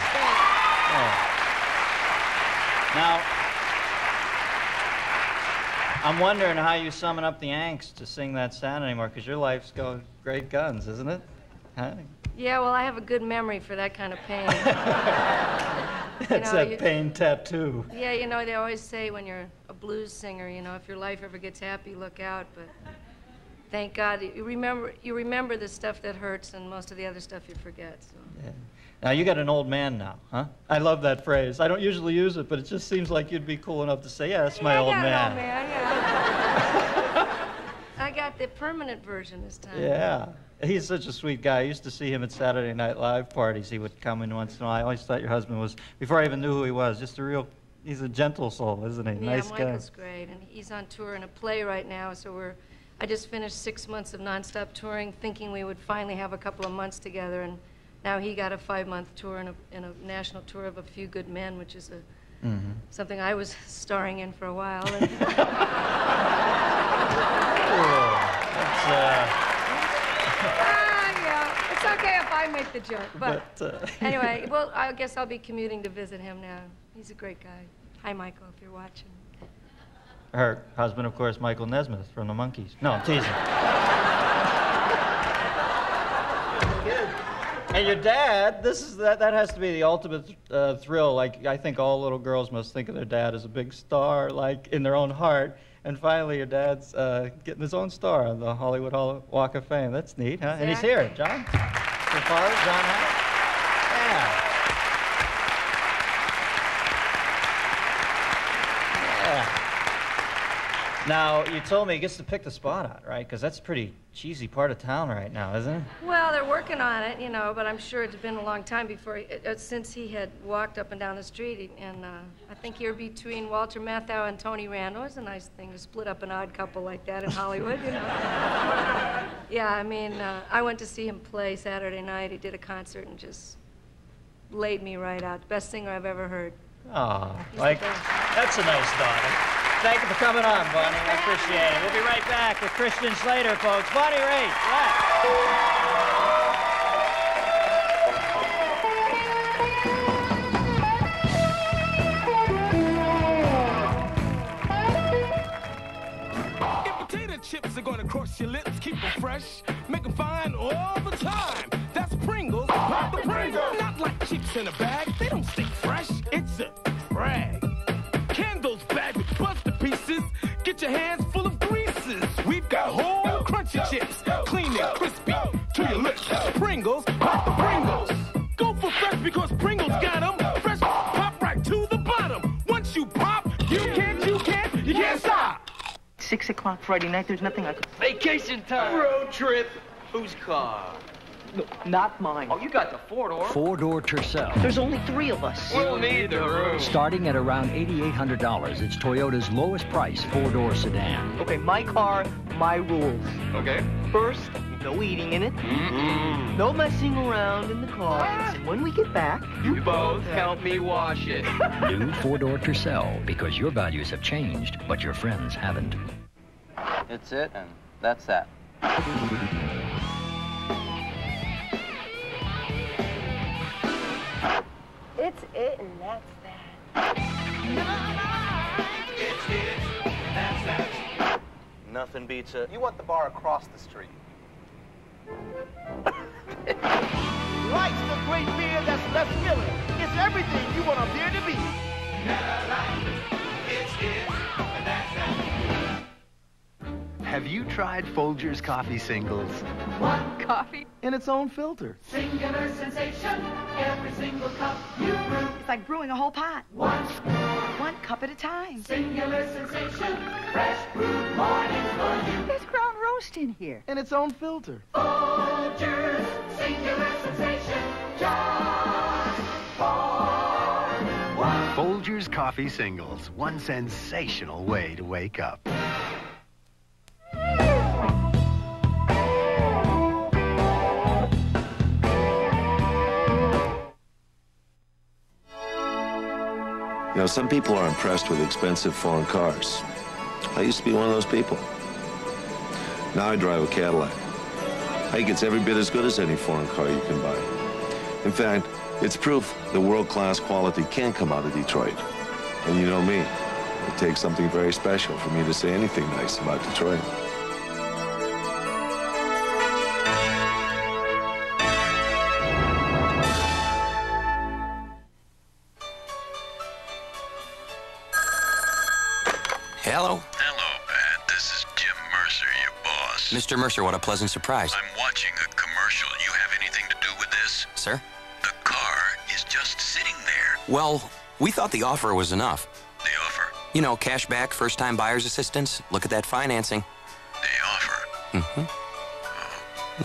Now, I'm wondering how you summon up the angst to sing that sound anymore, because your life's going great guns, isn't it? Huh? Yeah, well, I have a good memory for that kind of pain. It's know, that you- pain tattoo. yeah, you know, they always say when you're a blues singer, you know, if your life ever gets happy, look out. But thank God you remember you remember the stuff that hurts, and most of the other stuff you forget. So. Yeah. Now you got an old man now, huh? I love that phrase. I don't usually use it, but it just seems like you'd be cool enough to say, "Yeah, that's my Yeah, old man." old man, yeah. I got the permanent version this time. Yeah. He's such a sweet guy. I used to see him at Saturday Night Live parties. He would come in once in a while. I always thought your husband was, before I even knew who he was, just a real, he's a gentle soul, isn't he? Yeah, nice guy. Michael's great, and he's on tour in a play right now. So we're, I just finished six months of nonstop touring, thinking we would finally have a couple of months together, and now he got a five-month tour and a, and a national tour of A Few Good Men, which is a Mm-hmm. something I was starring in for a while. And That's, uh, okay if I make the joke, but, But, uh, anyway, well, I guess I'll be commuting to visit him now. He's a great guy. Hi, Michael, if you're watching. her husband, of course, Michael Nesmith from the Monkees. No, I'm teasing. And your dad, this is that, that has to be the ultimate uh, thrill. Like I think all little girls must think of their dad as a big star, like in their own heart. And finally, your dad's uh, getting his own star on the Hollywood Hall Walk of Fame. That's neat, huh? And he's here, John. Your father, John Raitt. Yeah. Now, you told me he gets to pick the spot out, right? Because that's a pretty cheesy part of town right now, isn't it? Well, they're working on it, you know, but I'm sure it's been a long time before, he, uh, since he had walked up and down the street. And uh, I think you're between Walter Matthau and Tony Randall. It's a nice thing to split up an odd couple like that in Hollywood, you know. yeah, I mean, uh, I went to see him play Saturday night. He did a concert and just laid me right out. Best singer I've ever heard. Oh, like, that's a nice daughter. Thank you for coming on, Bonnie. I appreciate it. We'll be right back with Christian Slater, folks. Bonnie Raitt. Yeah. If potato chips are gonna cross your lips, keep them fresh, make them fine all the time. That's Pringles, pop the Pringles. Not like chips in a bag, they don't stay your hands full of greases. We've got whole crunchy chips, clean and crispy to your lips. Pringles, pop the Pringles. Go for fresh because Pringles got 'em. Fresh, pop right to the bottom. Once you pop, you can't, you can't, you can't stop. Six o'clock Friday night, there's nothing I could... Vacation time. Road trip. Whose car? No, not mine. Oh, you got the four door. Four-door Tercel. There's only three of us. We'll need the room. Starting at around $8,800, it's Toyota's lowest price four-door sedan. Okay, my car, my rules. Okay. First, no eating in it. Mm-mm. No messing around in the car. Ah! And when we get back, You both help me wash it. New four-door Tercel, because your values have changed, but your friends haven't. It's it, and that's that. It's it and that's that. Nothing beats it. You want the bar across the street. Life's the great beer that's less filling. It's everything you want a beer to be. Have you tried Folgers coffee singles? One coffee. In its own filter. Singular sensation. Every single cup you brew. It's like brewing a whole pot. One. One cup at a time. Singular sensation. Fresh brewed morning for you. There's ground roast in here. In its own filter. Folgers. Singular sensation. Just for one. Folgers coffee singles. One sensational way to wake up. You know, some people are impressed with expensive foreign cars. I used to be one of those people. Now I drive a Cadillac. I think it's every bit as good as any foreign car you can buy. In fact, it's proof that world-class quality can come out of Detroit. And you know me, it takes something very special for me to say anything nice about Detroit. Mr. Mercer, what a pleasant surprise. I'm watching a commercial. You have anything to do with this? Sir? The car is just sitting there. Well, we thought the offer was enough. The offer? You know, cash back, first time buyer's assistance. Look at that financing. The offer? Mm-hmm.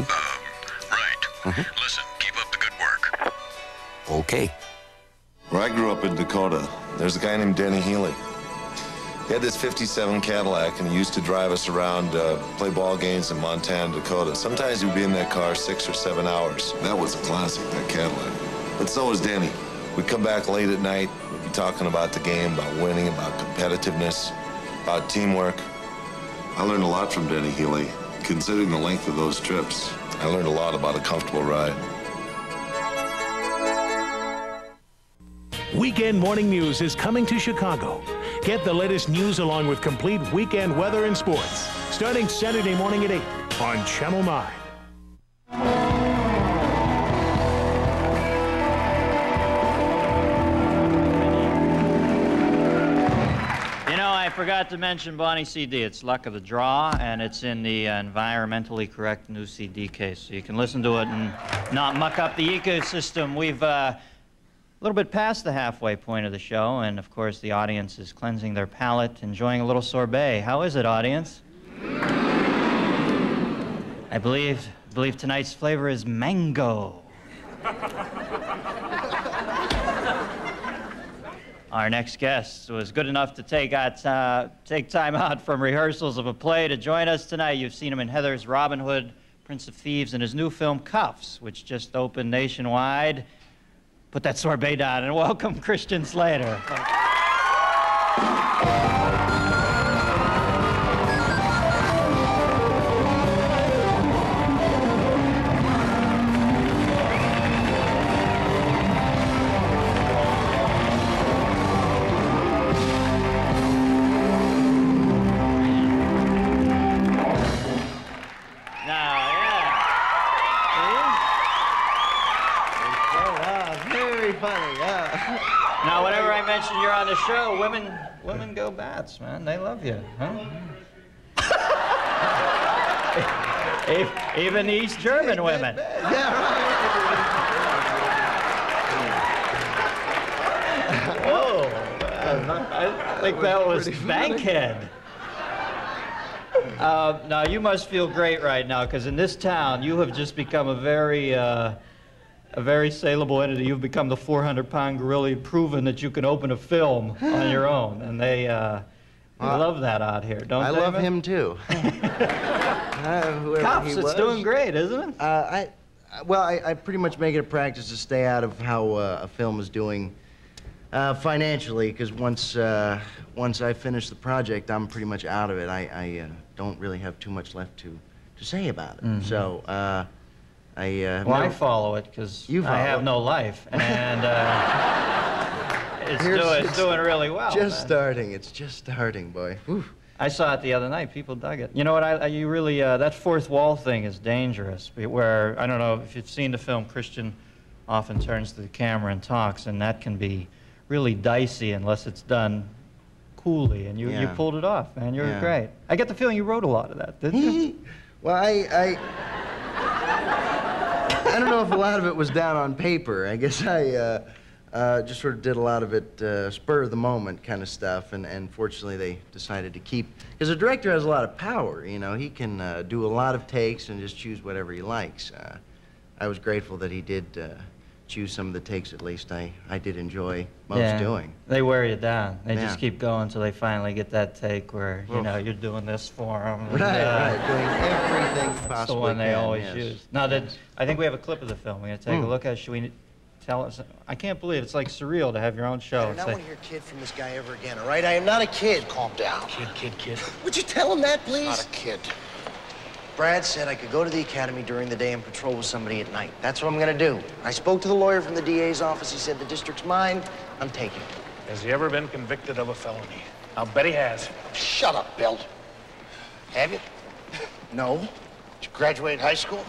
Um, right. Listen, keep up the good work. Okay. Where I grew up in Dakota, there's a guy named Danny Healy. He had this 57 Cadillac, and he used to drive us around, uh, play ball games in Montana, Dakota. Sometimes he'd be in that car six or seven hours. That was a classic, that Cadillac. But so was Denny. We'd come back late at night. We'd be talking about the game, about winning, about competitiveness, about teamwork. I learned a lot from Denny Healy. Considering the length of those trips, I learned a lot about a comfortable ride. Weekend Morning News is coming to Chicago. Get the latest news along with complete weekend weather and sports starting Saturday morning at 8 on Channel 9. You know, I forgot to mention Bonnie CD. It's Luck of the Draw, and it's in the uh, environmentally correct new CD case. So you can listen to it and not muck up the ecosystem. We've uh, a little bit past the halfway point of the show, and of course, the audience is cleansing their palate, enjoying a little sorbet. How is it, audience? I believe believe tonight's flavor is mango. Our next guest was good enough to take, out, uh, take time out from rehearsals of a play to join us tonight. You've seen him in Heathers Robin Hood, Prince of Thieves, and his new film Kuffs, which just opened nationwide. Put that sorbet down and welcome Christian Slater. Love you, huh? Even East German women. Yeah. Whoa. I think that was Bankhead. Uh, now, you must feel great right now, because in this town, you have just become a very, uh, a very saleable entity. You've become the 400-pound gorilla, You've proven that you can open a film on your own, and they, uh, Uh, love that odd hair, don't I they? love man? him too. uh, Cops, it's doing great, isn't it? Uh, I, well, I, I pretty much make it a practice to stay out of how uh, a film is doing uh, financially, because once uh, once I finish the project, I'm pretty much out of it. I, I uh, don't really have too much left to to say about it. Mhm. So uh, I. Uh, Well, I follow it because You I have follow. no life, and uh, it's, doing, it's doing really well. Just man. starting. It's just starting, boy. Whew. I saw it the other night. People dug it. You know what? I, you really uh, that fourth wall thing is dangerous. Where I don't know if you've seen the film. Christian often turns to the camera and talks, and that can be really dicey unless it's done coolly. And you, you pulled it off, man. You're Yeah. great. I get the feeling you wrote a lot of that, didn't you? Well, I, I, I don't know if a lot of it was down on paper. I guess I uh, uh, just sort of did a lot of it uh, spur of the moment kind of stuff, and, and fortunately they decided to keep because the director has a lot of power. You know, he can uh, do a lot of takes and just choose whatever he likes. Uh, I was grateful that he did uh, choose some of the takes. At least I, I did enjoy most yeah. doing. They wear you down. They Yeah. just keep going until they finally get that take where you Oof. know you're doing this for them. Right, right, doing everything That's the one they can, always yes. use. Now that I think we have a clip of the film. We're gonna take Hmm. a look at. it. Should we tell us? I can't believe it's like surreal to have your own show. I do not like- want to hear kid from this guy ever again, all right? I am not a kid. Calm down. Kid, kid, kid. Would you tell him that, please? Not a kid. Brad said I could go to the academy during the day and patrol with somebody at night. That's what I'm gonna do. I spoke to the lawyer from the DA's office. He said the district's mine. I'm taking it. Has he ever been convicted of a felony? I'll bet he has. Shut up, Bill. Have you? No. Did you graduate high school?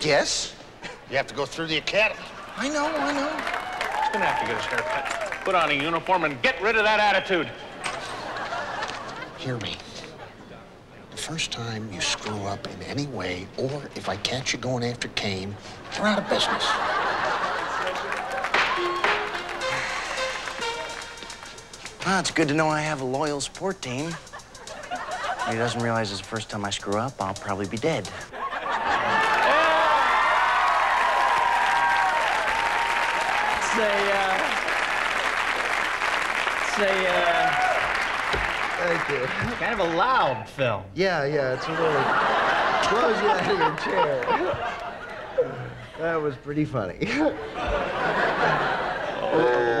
Yes. You have to go through the academy. I know, I know. He's gonna have to get his hair cut, put on a uniform, and get rid of that attitude. Hear me. The first time you screw up in any way, or if I catch you going after Kane, you're out of business. Ah, it's good to know I have a loyal support team. He doesn't realize it's the first time I screw up, I'll probably be dead. Say, uh, say, uh, Thank you. kind of a loud film. Yeah, yeah, it's a little throws you out of your chair. That was pretty funny.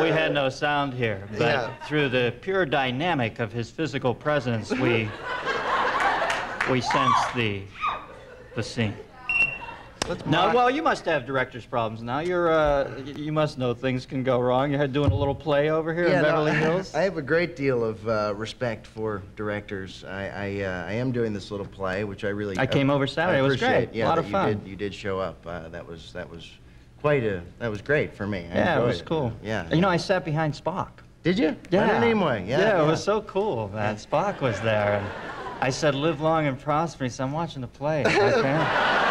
We had no sound here, but Yeah. through the pure dynamic of his physical presence, we we sensed the the scene. Now, mock- well, you must have director's problems now. You're, uh, you must know things can go wrong. You're doing a little play over here in no, Beverly Hills. I have a great deal of uh, respect for directors. I I, uh, I am doing this little play, which I really I came over Saturday. It was great. Yeah, A lot that of you fun. did you did show up. Uh, that was that was quite a that was great for me. I yeah, it was cool. Yeah. You know, I sat behind Spock. Did you? Yeah. Leonard Nimoy. Yeah. yeah, yeah. it was so cool, man. Spock was there, and I said, "Live long and prosper." He said, "I'm watching the play."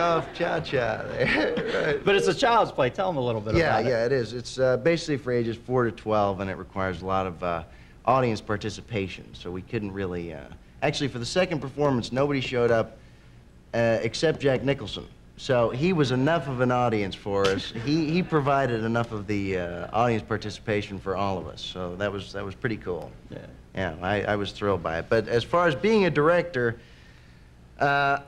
Off, cha cha. There. right. but it's a child's play. Tell them a little bit Yeah, about it. yeah, yeah, it is. It's uh, basically for ages four to twelve, and it requires a lot of uh, audience participation. So we couldn't really. Uh... Actually, for the second performance, nobody showed up uh, except Jack Nicholson. So he was enough of an audience for us. he he provided enough of the uh, audience participation for all of us. So that was that was pretty cool. Yeah. Yeah, I, I was thrilled by it. But as far as being a director, uh,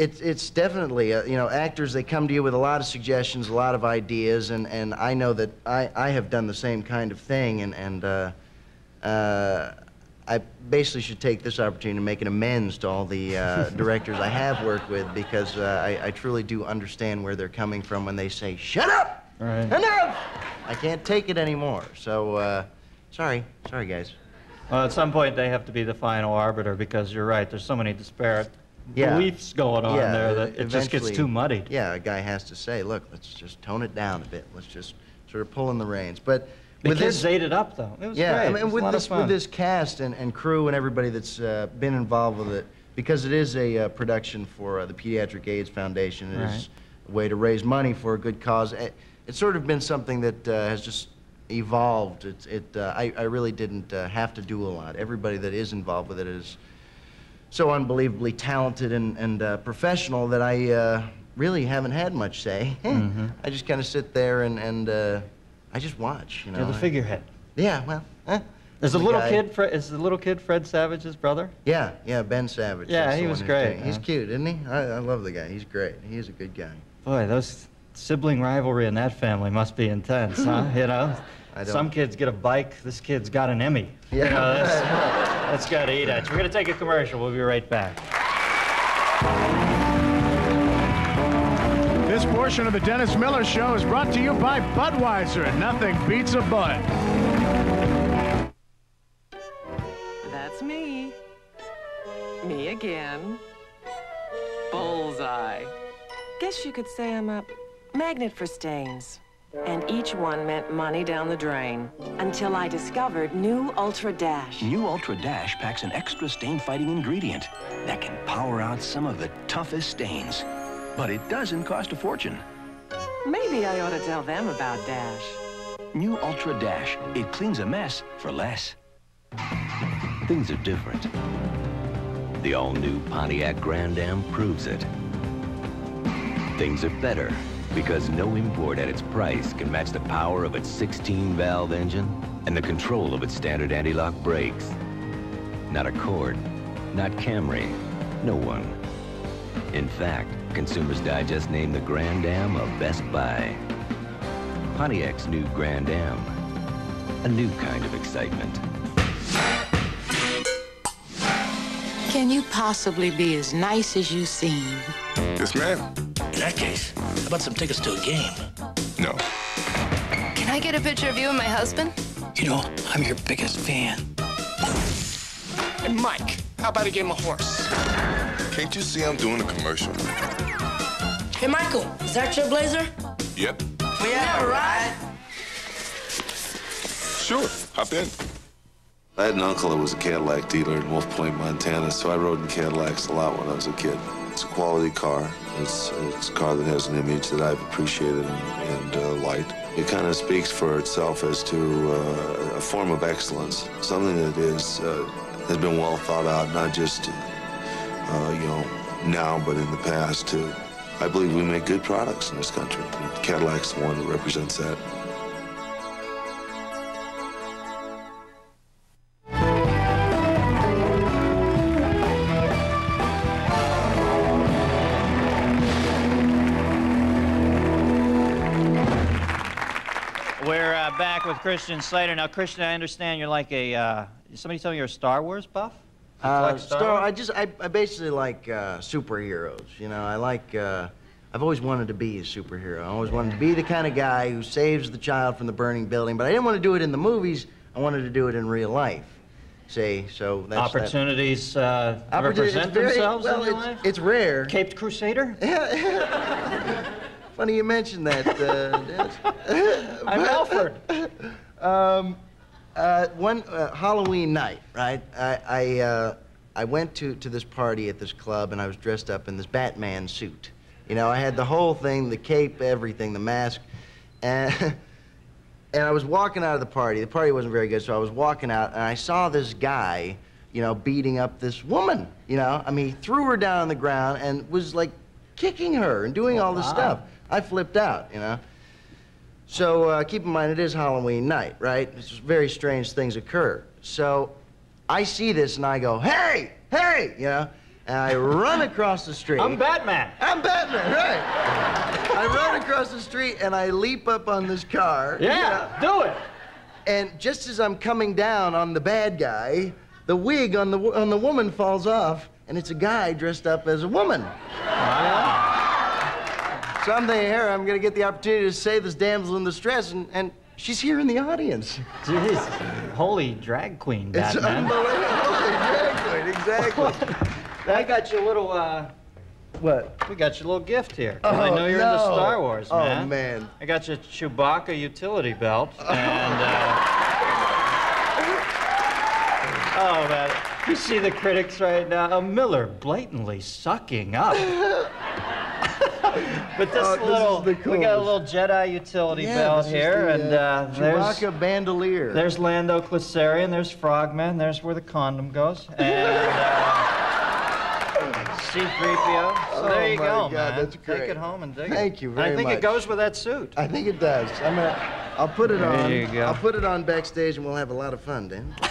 it's it's definitely uh, you know actors they come to you with a lot of suggestions, a lot of ideas, and, and I know that I, I have done the same kind of thing, and and uh, uh, I basically should take this opportunity to make an amends to all the uh, directors I have worked with because uh, I, I truly do understand where they're coming from when they say shut up, Right. enough. I can't take it anymore. So uh, sorry, sorry guys. Well, at some point they have to be the final arbiter because you're right. There's so many disparate Yeah. beliefs going on yeah, there that it just gets too muddied. Yeah, a guy has to say, look, let's just tone it down a bit. Let's just sort of pull in the reins. But The with kids this, ate it up, though. It was yeah, great. I It mean, was with this with this cast and, and crew and everybody that's uh, been involved with it, because it is a uh, production for uh, the Pediatric AIDS Foundation. It is Right. a way to raise money for a good cause. It, it's sort of been something that uh, has just evolved. It's, it, uh, I, I really didn't uh, have to do a lot. Everybody that is involved with it is so unbelievably talented and, and uh, professional that I uh, really haven't had much say. Mhm. I just kind of sit there and, and uh, I just watch. You know, You're the I- figurehead. Yeah, well, eh, Is the little guy. kid? Fred, is the little kid Fred Savage's brother? Yeah, yeah, Ben Savage. Yeah, he was great, it. He's cute, isn't he? I, I love the guy. He's great. He is a good guy. Boy, those sibling rivalry in that family must be intense, huh? You know, I don't- some kids get a bike. This kid's got an Emmy. Yeah. You know, that's, that's got to eat at you. We're gonna take a commercial. We'll be right back. This portion of the Dennis Miller Show is brought to you by Budweiser. Nothing beats a Bud. That's me. Me again. Bullseye. Guess you could say I'm a magnet for stains. And each one meant money down the drain. Until I discovered new Ultra Dash. New Ultra Dash packs an extra stain-fighting ingredient that can power out some of the toughest stains. But it doesn't cost a fortune. Maybe I ought to tell them about Dash. New Ultra Dash. It cleans a mess for less. Things are different. The all-new Pontiac Grand Am proves it. Things are better because no import at its price can match the power of its 16-valve engine and the control of its standard anti-lock brakes. Not Accord, not Camry, no one. In fact, Consumers Digest named the Grand Am a Best Buy. Pontiac's new Grand Am. A new kind of excitement. Can you possibly be as nice as you seem? Yes, ma'am. In that case, how about some tickets to a game? No. Can I get a picture of you and my husband? You know, I'm your biggest fan. Hey, Mike, how about a game of horse? Can't you see I'm doing a commercial? Hey, Michael, is that your blazer? Yep. We have a ride. Sure. Hop in. I had an uncle that was a Cadillac dealer in Wolf Point, Montana, so I rode in Cadillacs a lot when I was a kid. It's a quality car. It's, it's a car that has an image that I've appreciated and, and uh, liked. It kind of speaks for itself as to uh, a form of excellence, something that is uh, has been well thought out, not just uh, you know now, but in the past too. I believe we make good products in this country. Cadillac's the one that represents that. Back with Christian Slater. Now, Christian, I understand you're like a. Uh, somebody tell me you're a Star Wars buff. You Uh, collect Star, I just, I, I basically like uh, superheroes. You know, I like. Uh, I've always wanted to be a superhero. I always wanted to be the kind of guy who saves the child from the burning building. But I didn't want to do it in the movies. I wanted to do it in real life. See, so that's that. Opportunities uh, Opportunities, represent it's very- themselves well, in it's, life. it's rare. Caped Crusader. Funny you mentioned that. Uh. I'm Alfred. Um, uh, one uh, Halloween night, right? I I, uh, I went to, to this party at this club, and I was dressed up in this Batman suit. You know, I had the whole thing, the cape, everything, the mask, and and I was walking out of the party. The party wasn't very good, so I was walking out, and I saw this guy, you know, beating up this woman. You know, I mean, he threw her down on the ground and was like kicking her and doing all this wow. stuff. I flipped out, you know. So uh, keep in mind, it is Halloween night, right? It's very strange things occur. So I see this and I go, hey, hey, you know, and I run across the street. I'm Batman. I'm Batman, right? I run across the street and I leap up on this car. Yeah, do it. And just as I'm coming down on the bad guy, the wig on the on the woman falls off, and it's a guy dressed up as a woman. Wow. So I'm thinking, here, I'm gonna get the opportunity to save this damsel in distress, and, and she's here in the audience. Jeez, holy drag queen, Batman. It's unbelievable. Holy drag queen, exactly. I got you a little, uh... What? We got you a little gift here. Oh, I know you're into no. Star Wars, man. Oh, man. I got you a Chewbacca utility belt, and, uh... Oh, man. You see the critics right now? A Miller blatantly sucking up. but this Oh, this is little, the we got a little Jedi utility Yeah, belt here, the, and uh, uh, there's Chewbacca bandolier. there's Lando Calrissian, there's Frogman, there's where the condom goes, and uh, C-3PO. So Oh, there you my go, God, man. that's Take it home and dig it. Thank you And I think much. it goes with that suit. I think it does. I'm gonna, I'll put it There on. you go. I'll put it on backstage, and we'll have a lot of fun, Dan.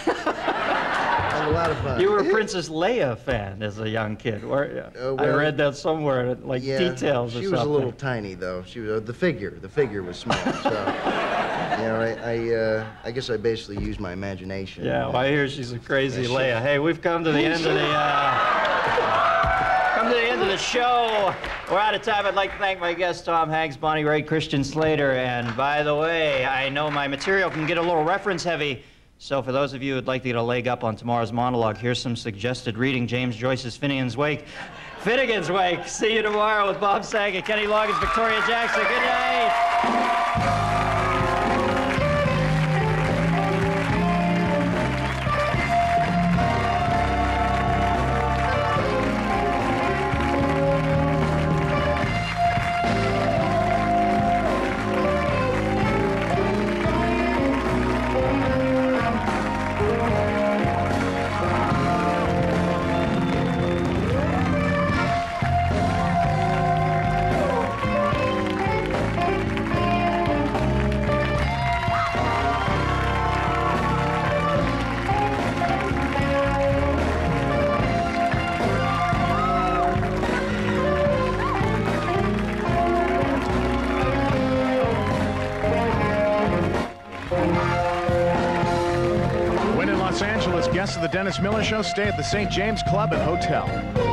a lot of fun. You were a Princess Leia fan as a young kid, weren't you? Uh, I read that somewhere, like yeah, details or She something. was a little tiny, though. She was uh, the figure. The figure was small. So, you know, I, I, uh, I guess I basically used my imagination. Yeah, well, I hear she's a crazy Yeah, she- Leia. Hey, we've come to the end of the uh, come to the end of the show. We're out of time. I'd like to thank my guests, Tom Hanks, Bonnie Raitt, Christian Slater, and by the way, I know my material can get a little reference heavy. So for those of you who'd like to get a leg up on tomorrow's monologue, here's some suggested reading. James Joyce's Finnegan's Wake. Finnegan's Wake. See you tomorrow with Bob Saget, Kenny Loggins, Victoria Jackson. Good night. Dennis Miller Show stay at the St. James Club and Hotel.